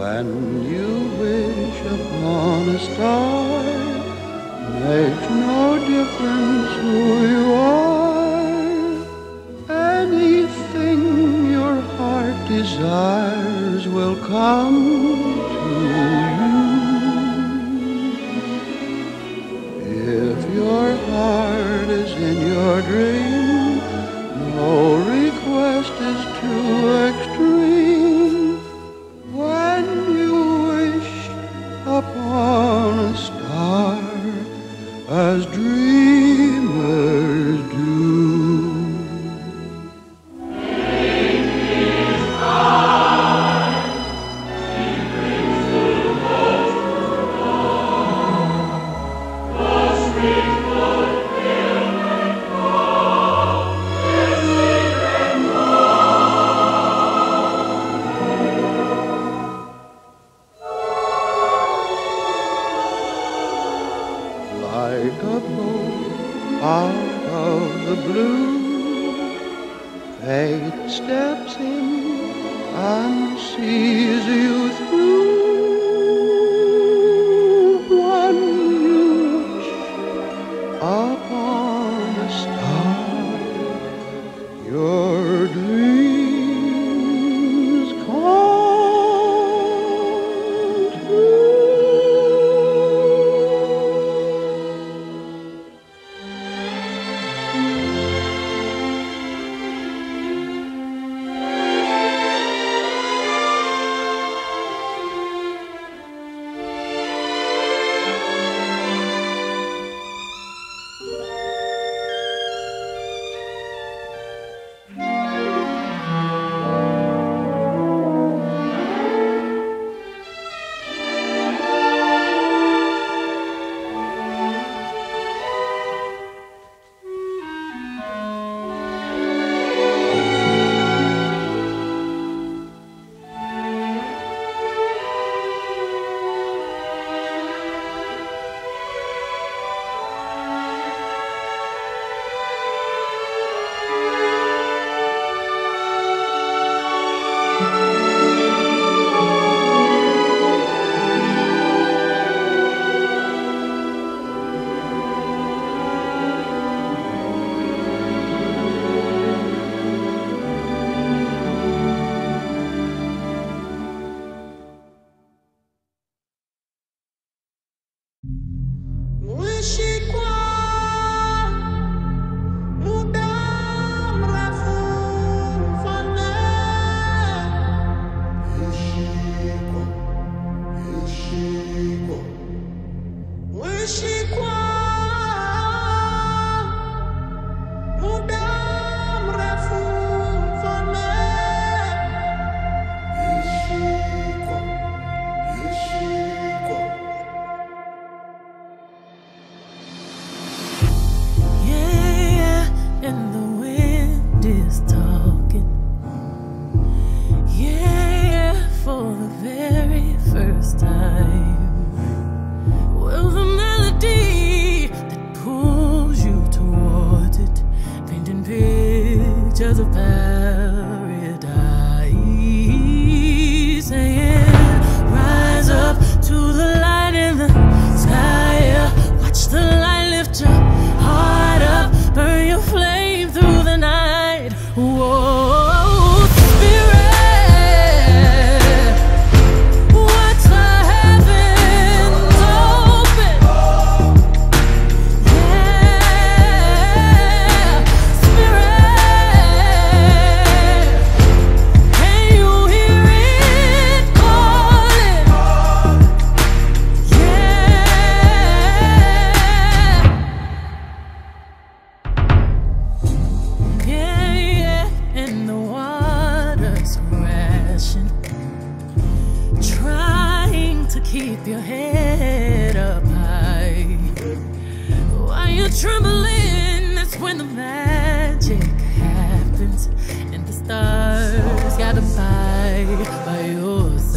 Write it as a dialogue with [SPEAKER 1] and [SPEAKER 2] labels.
[SPEAKER 1] When you wish upon a star difference who you and sees you
[SPEAKER 2] Of a. keep your head up high. While you're trembling, that's when the magic happens, and the stars gotta fight by your side.